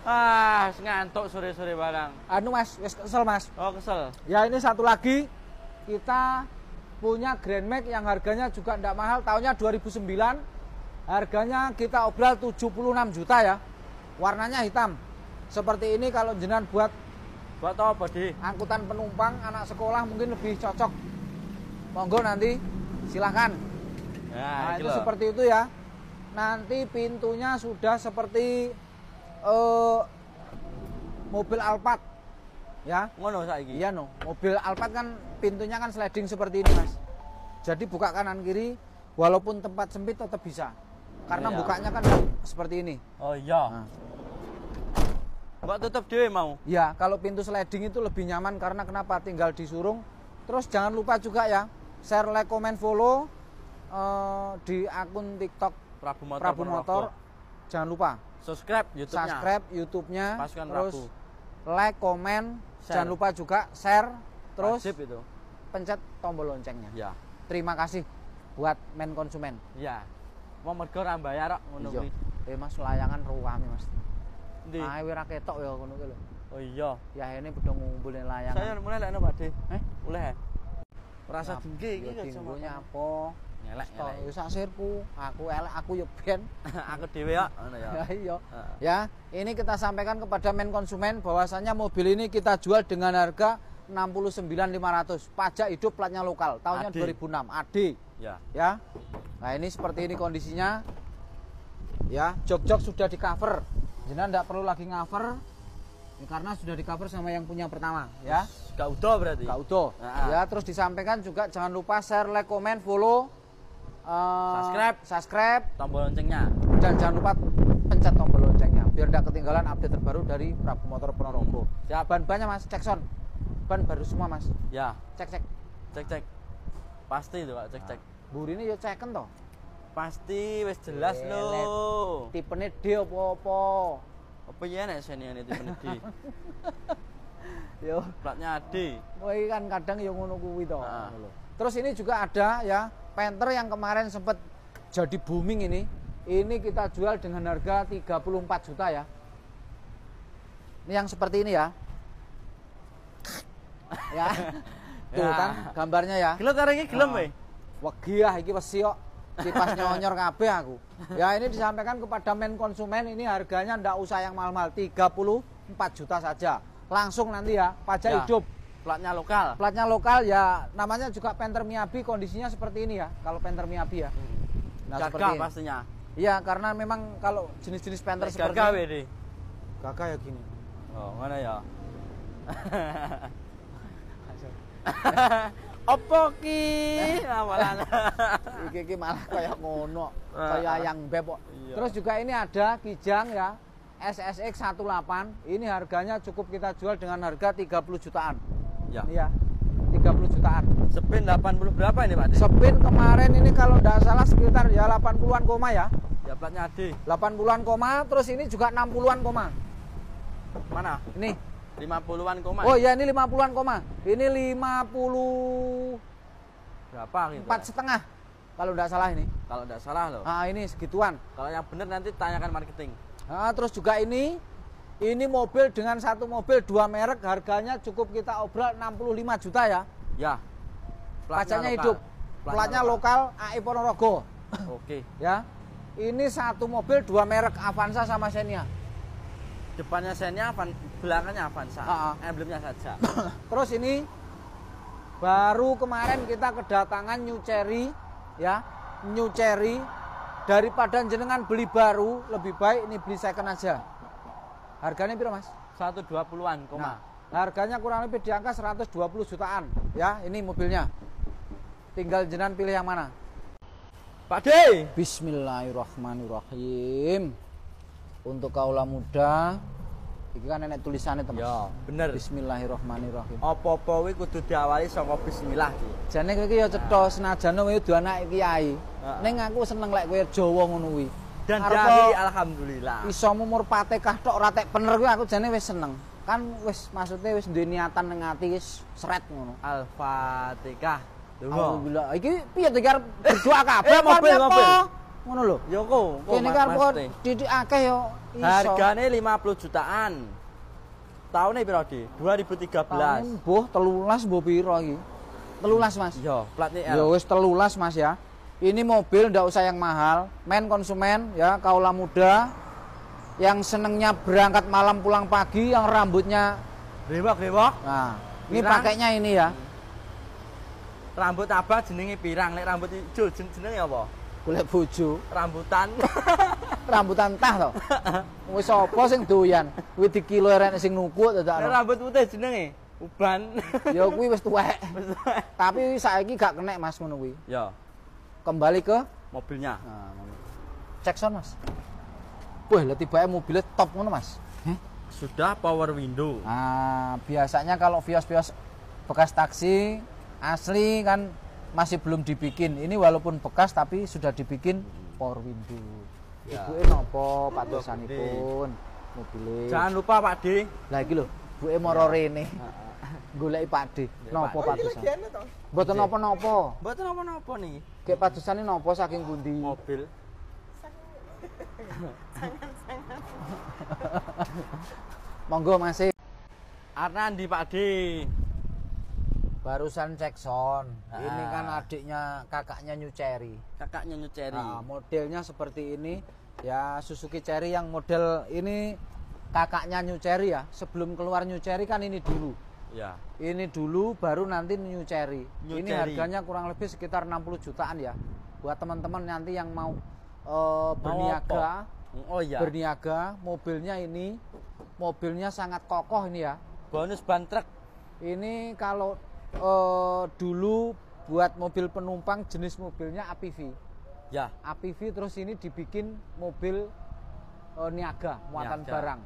Ah, ngantuk sore-sore barang. Anu Mas, wis kesel Mas. Oh, kesel. Ya ini satu lagi. Kita punya Grand Max yang harganya juga tidak mahal. Tahunnya 2009 harganya kita obral 76 juta ya. Warnanya hitam. Seperti ini kalau jenengan buat Buat apa, Di? angkutan penumpang anak sekolah mungkin lebih cocok. Monggo nanti silahkan Nah, nah itu seperti itu ya. Nanti pintunya sudah seperti eh, mobil Alphard ya ngono saiki. Iya no, mobil Alphard kan pintunya kan sliding seperti ini mas. Jadi buka kanan kiri, walaupun tempat sempit tetap bisa. Karena Iya. bukanya kan seperti ini. Oh iya. Nah, Mbak tutup dhewe mau. ya kalau pintu sliding itu lebih nyaman karena kenapa? Tinggal disurung. Terus jangan lupa juga ya, share, like, comment, follow eh, di akun TikTok Prabu Motor. Prabu. Motor. Jangan lupa Subscribe YouTube-nya. subscribe YouTube-nya, Pasukan terus Prabu. like, comment, Share. jangan lupa juga share, terus Wajib itu. pencet tombol loncengnya. Ya. Terima kasih buat men konsumen. Ya. Mau mergo ora bayar kok ngono Iya. kuwi. Eh Mas layangan ruame Mas. Ndi? Ae ora ketok ya ngono ki lho. Oh iya. Ya ini udah ngumpulin layangan. Saya mulai lek Pak De. Eh? Mulai. ya? Merasa dengki iki ya kok apa? Ya sak sirku. Aku elek aku ya ben. Aku dhewe kok ngono ya. Ya iya. Ya, ini kita sampaikan kepada men konsumen bahwasanya mobil ini kita jual dengan harga 69.500. Pajak hidup platnya lokal. Tahunnya AD. 2006. AD. Ya. Ya. Nah, ini seperti ini kondisinya. Ya, jok-jok sudah di cover. Jenengan tidak perlu lagi cover ya, karena sudah di cover sama yang punya pertama, ya. Gak udah berarti. Gak. Nah. Ya, terus disampaikan juga jangan lupa share, like, comment, follow, eh, Subscribe. subscribe, Tombol loncengnya. dan jangan lupa pencet tombol loncengnya biar tidak ketinggalan update terbaru dari Prabu Motor Ponorogo. Siap. Ban banyak mas, cek son. Ban baru semua mas, Ya. cek cek. Cek cek. Pasti itu Pak, cek cek. Buri ini ya ceken toh. Pasti wis jelas Lelet. lho. Tipenya D apa-apa. Apa ya nek seni ini tipe di. Yo, Platnya AD. kowe kan kadang ya ngono kuwi to. Ah. Ngono lho. Terus ini juga ada ya, Panther yang kemarin sempat jadi booming ini. Ini kita jual dengan harga 34 juta ya. Ini yang seperti ini ya. ya. Tuh Ya. kan gambarnya ya. Karo iki gelem. Wegi ah iki wesi kok. Kipas nyonyor kabeh aku. Ya ini disampaikan kepada men konsumen ini harganya ndak usah yang mahal-mahal 34 juta saja. Langsung nanti ya, pajak Ya. hidup. Platnya lokal. Platnya lokal ya namanya juga Panther Miyabi kondisinya seperti ini ya. Kalau Panther Miyabi ya. Nah, Gagah seperti ini. pastinya. Iya, karena memang kalau jenis-jenis Panther Nek seperti Gagah ini gagah ya gini. Oh, mana ya? Apa ki? Amalan. Iki iki malah kayak ngono, Ah, kayak yang beb kok. Iya. Terus juga ini ada Kijang ya. SSX 18 ini harganya cukup kita jual dengan harga 30 jutaan. Ya. Iya. 30 jutaan. Spin 80 berapa ini, Pak? Sepin kemarin ini kalau tidak salah sekitar ya 80-an koma ya. Ya platnya AD. 80-an koma, terus ini juga 60-an koma. Mana? Ini. 50-an koma. Oh iya ini 50-an koma. Ini 54 berapa gitu? setengah kalau tidak salah ini. Kalau enggak salah loh. Ah ini segituan. Kalau yang benar nanti tanyakan marketing. Nah, terus juga ini ini mobil dengan satu mobil dua merek harganya cukup kita obral 65 juta ya. Ya. Pajaknya lokal. hidup. Platnya lokal AI Ponorogo Oke. ya. Ini satu mobil dua merek Avanza sama Xenia. Depannya Xenia, Avan, belakangnya Avanza. Ah, ah. Emblemnya saja. Terus ini baru kemarin kita kedatangan New Cherry ya. New Cherry daripada jenengan beli baru lebih baik ini beli second aja. Harganya berapa Mas? 120-an koma. Nah, harganya kurang lebih di angka 120 jutaan ya ini mobilnya. Tinggal jenengan pilih yang mana. Pak De. Bismillahirrahmanirrahim. Untuk kaula muda, iki kan nenek tulisannya teman. Ya, bener. Bismillahirrahmanirrahim. Apa-apa kuwi kudu diawali saka bismillah ki. Jane kowe iki ya cetha senajan kowe duwe anak kiai. Ning aku seneng lek kowe Jawa ngono kuwi. Dan dari alhamdulillah. iso mumur Fatihah tok ora tek bener kuwi aku jane wis seneng. Kan wis maksudnya wis duwe niatan ning ati wis seret ngono. Al-Fatihah. Alhamdulillah. Iki piye to Gar berdoa kabeh Eh, apa mobil, mobil. Ngono lho. Yo kok, Kene Teh. didik akeh yo iso. Hargane 50 jutaan. Tahunnya piro, Di? 2013. Tahun mbuh 13 mbuh piro iki? 13 Mas. Yo, platnya Ya L. wis 13 Mas ya. Ini mobil ndak usah yang mahal, main konsumen ya, kaula muda yang senengnya berangkat malam pulang pagi, yang rambutnya Rewok-rewok. nah, ini Pirang. pakainya ini ya. Rambut abah jenenge pirang, lek rambut ijo jen- jenenge apa? Golek bojo, Rambutan. rambutan tah to. Wis apa sing doyan? Kuwi dikilo rek sing nuku dadak. rambut putih jenenge uban. Ya kuwi wis tuwek. Tapi saiki gak kenek Mas ngono kuwi. Yo, Kembali ke mobilnya. nah. Cek son Mas. Wah, lah tibake mobilnya top ngono Mas. Heh. Sudah power window. Nah, biasanya kalau Vios-Vios bekas taksi asli kan masih belum dibikin. Ini walaupun bekas tapi sudah dibikin power window. Ya. Ibuke nopo patusanipun mobilnya. Jangan lupa Pak D. Lah iki lho, ibuke moro rene. Goleki Pak D. Nopo Pak. patusan? Mboten napa-napa. Mboten apa-apa nih. Gek patusane nopo saking pundi? Mobil. Monggo Mas. Arna di Pak D. Barusan cek son. Ah. Ini kan adiknya kakaknya New Cherry. Kakaknya New Cherry. Nah, modelnya seperti ini ya Suzuki Cherry yang model ini kakaknya New Cherry ya sebelum keluar New Cherry kan ini dulu Ya. ini dulu baru nanti New Cherry New ini Cherry. harganya kurang lebih sekitar 60 jutaan ya buat teman-teman nanti yang mau eh, berniaga Oh iya. berniaga mobilnya ini mobilnya sangat kokoh ini ya Bonus ban truk. ini kalau eh, dulu buat mobil penumpang jenis mobilnya APV Ya. APV terus ini dibikin mobil eh, niaga muatan Niaga. barang.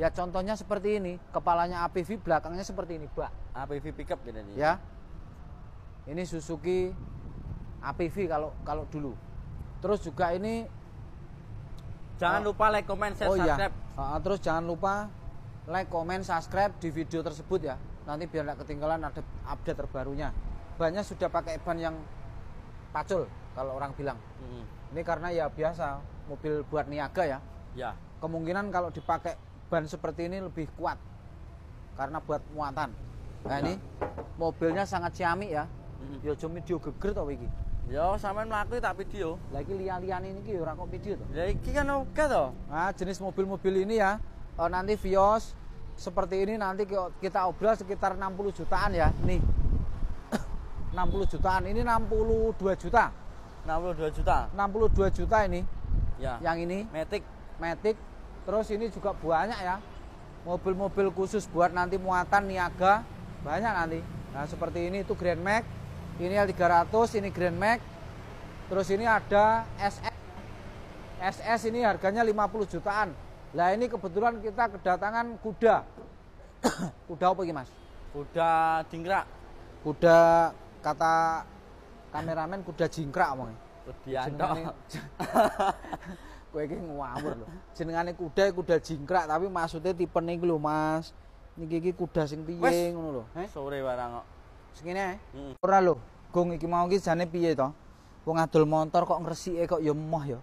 Ya contohnya seperti ini, kepalanya APV, belakangnya seperti ini, Bak. APV pickup gitu. Ya. Ini Suzuki APV kalau kalau dulu. Terus juga ini Jangan Oh. lupa like, comment, share, oh iya. subscribe. Ah, terus jangan lupa like, comment, subscribe di video tersebut ya. Nanti biar tidak ketinggalan ada update terbarunya. Banyak sudah pakai ban yang pacul kalau orang bilang. Mm, Ini karena ya biasa mobil buat niaga ya. Ya. kemungkinan kalau dipakai ban seperti ini lebih kuat karena buat muatan. Nah ini mobilnya sangat ciamik ya. Mm. Ya cuma video geger to iki. Yo, sampean mlaku tak video. Lagi lian-lian ini ki ora kok video to. Ya iki kan oke toh. Nah, jenis mobil-mobil ini ya eh, nanti Vios seperti ini nanti ki- kita obral sekitar 60 jutaan ya. Nih. 60 jutaan. Ini 62 juta. 62 juta. 62 juta ini. Ya. Yang ini Matic. Matic. Terus ini juga banyak ya. Mobil-mobil khusus buat nanti muatan niaga banyak nanti. Nah, seperti ini itu Grand Max. Ini L300, ini Grand Max. Terus ini ada SS. SS ini harganya 50 jutaan. Lah ini kebetulan kita kedatangan kuda. kuda apa ini, Mas? Udah dingkrak. Kuda kata kameramen kuda jingkrak omongnya. Jenengane- Kowe iki ngawur lho. Jenengane kuda kuda jingkrak tapi maksudnya tipe niki lho Mas. Niki iki kuda sing piye ngono lho. Heh, Sore barang kok. sing ngene ae. Mm. Ora lho. Gong iki mau iki jane piye to? Wong adol motor kok ngresike kok ya emoh ya.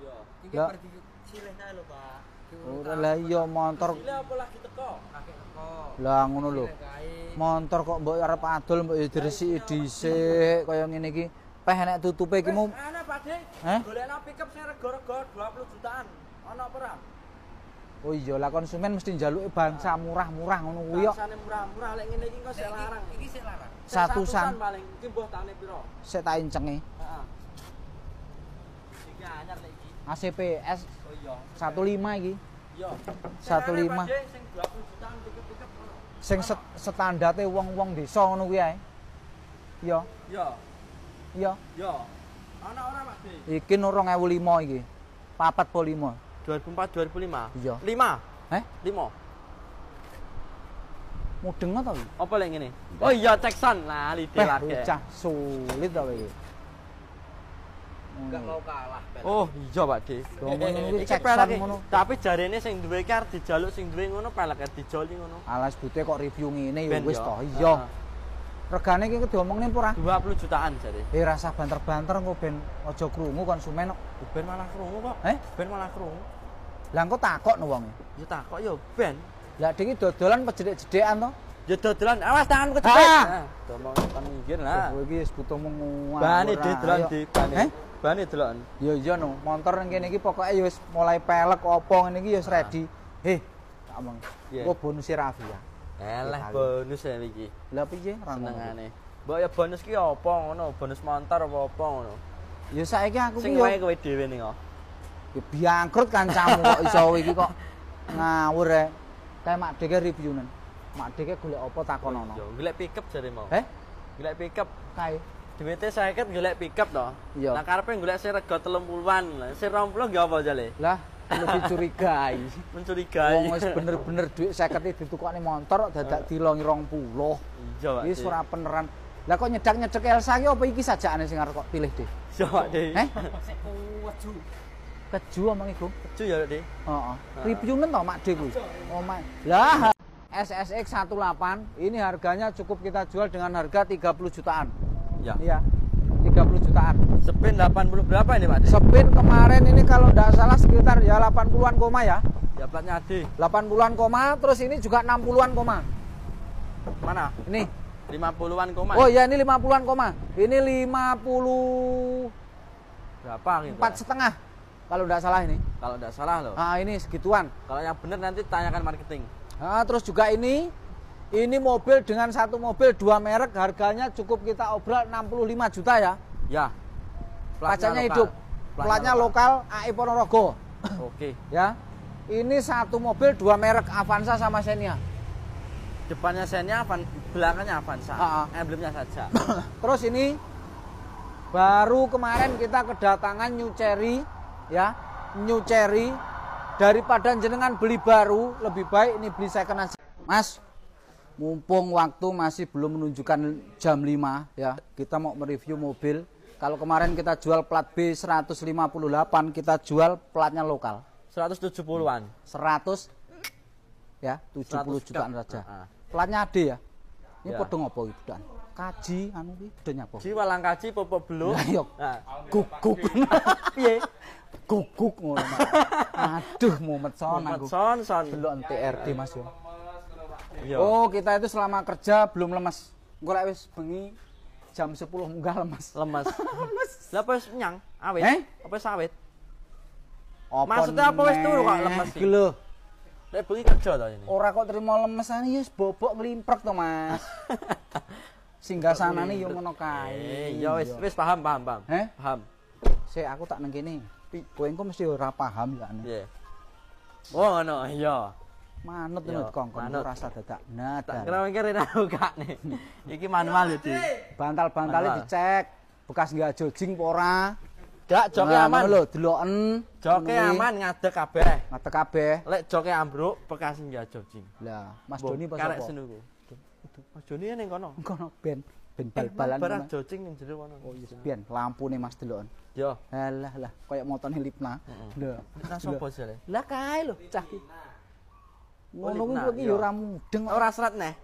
Yo. Iki Ya. cilehna lho, Pak. Ora lah iya motor. Cileh apa lagi teko? Lagi teko. Lah ngono lho. Motor kok mbok arep adol mbok ya diresiki dhisik kaya ngene iki. Peh nek tutupe iki mau Ana Pak Dik. Heh? Golekno pickup sing rega-rega 20 jutaan. Ana apa ora? Oh iya lah konsumen mesti njaluki bangsa murah-murah ngono kuwi kok. Bangsane murah-murah lek ngene iki kok sik larang. Iki sik larang. Satusan. paling. Iki mbah tane piro? Sik tak incengi. Heeh. Iki anyar lek iki. ACPS Oh iya. 15 iki. Yo. 15. Sing 20 jutaan pickup-pickup ngono. Sing set, standarte wong-wong desa ngono kuwi ae. Iya, Yo. Iya. Yo. Ana ora Pak Dik? Iki no 2005 iki. Papat po 5. 2004 2005. Iya. 5. Heh, 5. mudeng ta iki? Apa lek ngene? Oh iya Texan. Nah, lide lagi. sulit ta iki. Enggak mau kalah. Oh iya Pak Dik. Lho, ngono kuwi Iki cek pelek ngono. Tapi jarene sing duwe ki arep dijaluk sing duwe ngono pelek dijoli ngono. Alas bute kok review ngene ya wis yo. to. Iya. Regane iki diomongne apa ora? 20 jutaan jare. Eh rasa banter-banter engko ben aja krungu konsumen. Ben malah krungu kok. Eh? Ben malah krungu. Lah engko takok no wonge. Ya takok ya ben. Lah diki dodolan pejedek-jedekan to. Ya dodolan, awas tanganku Ah! cepet. Nah, Domong kan minggir lah. Kowe iki wis butuh menguat. Bane di dolan di bane. Eh? Bane dolan. Ya iya no, motor nang kene iki pokoke ya wis mulai pelek opo ngene iki ya wis ready. Heh, tak omong. Iya. Kok bonus Raffi ya. Eleh Kali. bonus ya iki. Lah piye ra? Senengane. Mbok ya bonus ki apa ngono? Bonus motor apa apa ngono? Ya saiki aku Sing ki wae yo kowe dhewe ning kok. ya biangkrut kancamu kok iso iki kok ngawur ya. Kayak Mak Deke review-nen. Mak Deke golek apa takonono. Yo golek pickup jare mau. Eh? Golek pickup. Kae. DWT 50 golek pickup to. Iya. Nah karepe golek sing rega 30-an. Lah sing 20 nggak apa jale? Lah, lebih curigai. Mencurigai. Wong wis bener-bener duit 50 iki ditukokne motor dadak dilongi 20. Iya, Pak. Iki ora beneran. Lah kok nyedak-nyedek Elsa iki apa iki sajane sing arep kok pilih, Dik? Iya, Pak. Eh? Keju omong iku. Keju ya, Dek. Heeh. Review-nen to Mak Dik kuwi. Oh my. Lah SSX 18 ini harganya cukup kita jual dengan harga 30 jutaan. Ya. Iya. 30 jutaan. Spin 80 berapa ini, Pak? Dek? Spin kemarin ini kalau tidak salah sekitar ya 80-an koma ya. Ya platnya Ade. 80-an koma, terus ini juga 60-an koma. Mana? Ini. 50-an koma. Oh iya ini 50-an koma. Ini 54 berapa gitu? ya? setengah kalau tidak salah ini. Kalau enggak salah loh. Ah ini segituan. Kalau yang benar nanti tanyakan marketing. Ah, terus juga ini ini mobil dengan satu mobil dua merek harganya cukup kita obrol 65 juta ya. Ya. Pajaknya hidup. Platnya lokal AI Ponorogo. Oke. ya. Ini satu mobil dua merek Avanza sama Xenia. Depannya Xenia, Avan, belakangnya Avanza. Ah, ah. Emblemnya saja. Terus ini baru kemarin kita kedatangan New Cherry ya, New Cherry daripada jenengan beli baru lebih baik ini beli second aja. Mas, mumpung waktu masih belum menunjukkan jam 5 ya, kita mau mereview mobil. Kalau kemarin kita jual plat B 158, kita jual platnya lokal. 170-an. 100 ya, 70 100 jutaan saja. Ah, ah. Platnya D ya. Ini Ya. podo ngopo iki, Dan? Kaji anu iki podo nyapo. Ji walang kaji popo belum. Lah iya. Nah, guguk piye? guguk ngono aduh mumet son aku Son Son. delok TRD Mas yo Iya. oh kita itu selama kerja belum lemes engko lek wis bengi jam 10 munggah lemes lemes. Lah apa wis nyang? Awet. Eh? Apa wis awet? apa Maksudnya apa wis turu kok lemes Iki iki? lho Lek bengi kerja to ini. ora kok terima lemesan ya wis bobok nglimprek to Mas singgah sanane yo ngono kae Eh, ya wis wis paham paham paham. Eh? Paham. sik aku tak nang kene kowe engko mesti ora paham ya Iya. Oh ngono, iya. Manut ngono kongkon manut. rasa dadak Tak nadar kira mikir buka nih. Iki manual Di. bantal-bantalnya Manual. dicek bekas nggak jojing apa ora Gak joke Nah, aman. lho deloken Joke aman ngadeg kabeh. ngate kabeh Lek joke ambruk bekas nggak jojing. lah Mas Doni pas karek apa senuku. Mas Doni ning kono. kono ben ben Eh, bal-balan barang ngono. jojing ning jero kono. oh iya ben lampune Mas deloken Yo. Alah lah kayak motone Lipna lho Nah sopo jare? lah kae lho cah ngono kuwi kok yo ora mudeng. Ora serat neh.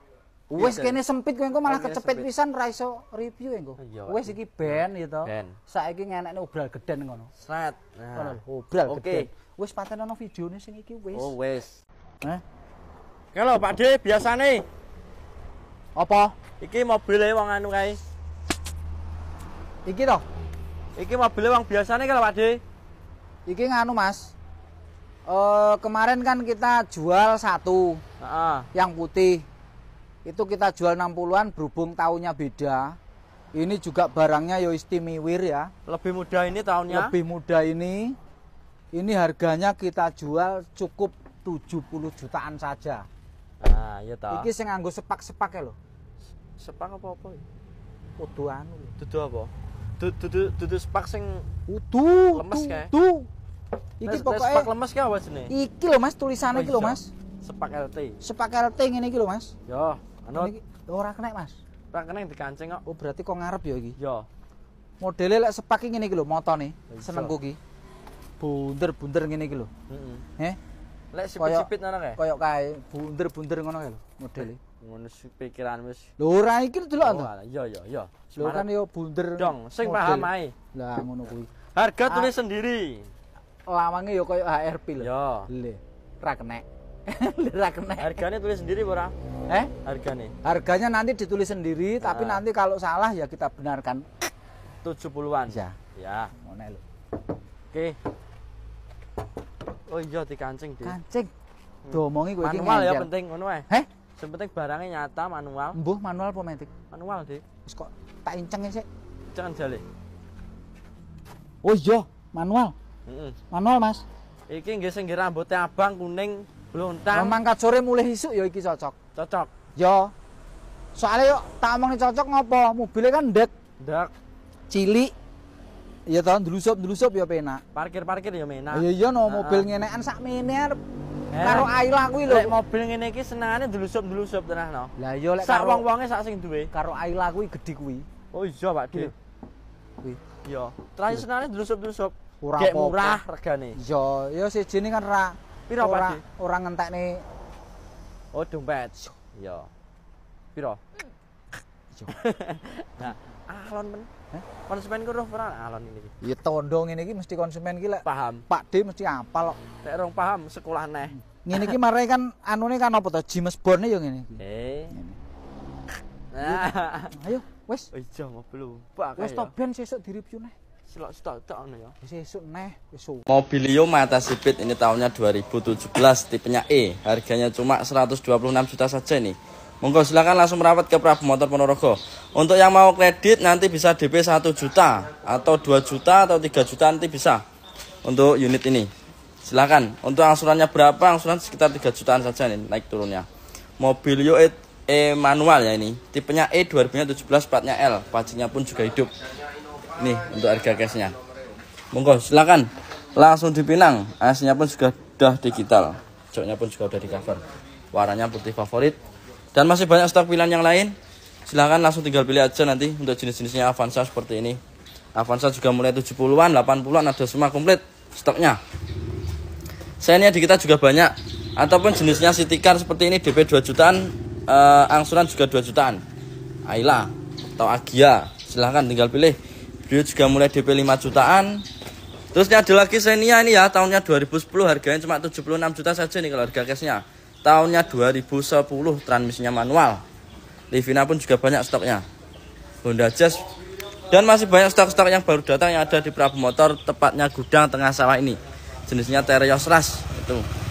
Wis kene sempit kowe engko malah kecepet pisan ora iso review engko. Wis iki ben ya to. Saiki ngenekne obral geden ngono. Sret. Ngono Nah. obral Oke. geden. Wis patenono videone sing iki wis. Oh wis. Eh, Kalau Pak De biasane apa? iki mobile wong anu kae. Iki to. Iki mobile wong biasane kalau Pak De. Iki nganu Mas. Eh kemarin kan kita jual satu Heeh. yang putih. Itu kita jual 60-an berhubung tahunnya beda. Ini juga barangnya yo istimewir ya. Lebih mudah ini tahunnya. Lebih muda ini. Ini harganya kita jual cukup 70 jutaan saja. Nah, iya ta. Iki sing nganggo sepak-sepak ya lho. sepak apa-apa. Kudu anu. Dudu apa? Dudu dudu sepak sing Kudu, Lemes kae. Iki nek sepak lemes ki apa jenenge? iki lho Mas tulisannya iki lho. Mas. Sepak LT. Sepak LT ngene iki lho Mas. Yo, anu iki ora kena Mas. ora kena dikancing kok. Oh berarti kok ngarep ya iki. Yo. Modelnya lek sepak iki ngene iki lho motone. Senengku iki. Bunder-bunder ngene iki lho. Heeh. Heh, Lek sipit-sipit ngono kae. koyo kae bunder-bunder ngono kae lho modele. Ngono sih pikiran wis. Lho ora iki delok Oh, to. Iya, iya, iya. Lho kan yo bunder. dong, sing paham ae. Lah ngono kuwi. Harga Ah. tulis sendiri. Lawange yo koyo HRP lho. Yo. Le, ra kenek. Ra kenek. Harganya tulis sendiri ora? Eh? Harganya Harganya nanti ditulis sendiri, tapi Ah. nanti kalau salah ya kita benarkan. 70-an. Ya. Ya. Ngono lho. Oke. Oh iya dikancing, Dik. Kancing. Domongi kowe iki Manual ya penting ngono wae. Heh? Sing penting barangnya nyata manual. Mbuh manual apa metik? Manual, Dik. Wis kok tak inceng sik. Jangan jale. Oh iya, manual. Heeh. Manual, Mas. Iki nggih sing rambutnya abang, kuning, blontang. Mangkat sore mulai isuk ya iki cocok. Cocok. Yo. Soalnya yuk tak omongin cocok ngopo? Mobilnya kan ndek, Ndak. cilik. Iya toh, ndlusup-ndlusup ya penak. Parkir-parkir ya menak. Iya iya no mobil ah. ngenekan sak mene arep Eh, karo Ayla kuwi Lek lho. mobil ngene iki senengane delusup-delusup tenan no. Lah iya lek Sak wong-wonge sak sing duwe. karo Ayla kuwi gedhi kuwi. Oh iya, Pak Dik. Kuwi. Iya. Terakhir senengane delusup-delusup. Ora Kayak apa-apa. murah regane. Iya, ya sijine kan ra Piro, Pak, ora ora ngentekne Oh, dompet. Iya. Piro? Iya. nah, alon men. Konsumen ku roh ora alon ini. iki? ya tondo ngene iki mesti konsumen iki lek Paham. Pak D mesti apal kok. Nek rong paham sekolah neh. Ngene iki marai kan anune kan apa to James Bond ya ngene iki. Eh. Nah. Ayo, wis. Iya, mobil lupa Wis to ben sesuk di-review neh. Silok stok-stok ngono ya. Wis sesuk neh, wis su- Mobilio Mata Sipit ini tahunnya 2017 tipenya E. Harganya cuma 126 juta saja nih Monggo silakan langsung merawat ke Prabu Motor Ponorogo. Untuk yang mau kredit nanti bisa DP 1 juta Atau 2 juta atau 3 juta nanti bisa. Untuk unit ini. Silakan. Untuk angsurannya berapa? Angsuran sekitar 3 jutaan saja nih naik turunnya. Mobilio E, E manual ya ini. Tipenya E 2017 platnya L. Pacinya pun juga hidup Nih untuk harga cashnya Monggo silakan langsung dipinang. AC-nya pun sudah digital. Joknya pun juga sudah di cover. Warnanya putih favorit. Dan masih banyak stok pilihan yang lain. Silakan langsung tinggal pilih aja nanti untuk jenis-jenisnya Avanza seperti ini. Avanza juga mulai 70-an, 80-an ada semua komplit stoknya. Saya di kita juga banyak ataupun jenisnya City Car seperti ini DP 2 jutaan, eh, angsuran juga 2 jutaan. Ayla atau Agia, silahkan tinggal pilih. Beliau juga mulai DP 5 jutaan. Terus ini ada lagi Xenia ini ya, tahunnya 2010 harganya cuma 76 juta saja nih kalau harga cashnya. Tahunnya 2010 transmisinya manual. Livina pun juga banyak stoknya. Honda Jazz dan masih banyak stok-stok yang baru datang yang ada di Prabu Motor tepatnya gudang tengah sawah ini. Jenisnya Terios Ras itu.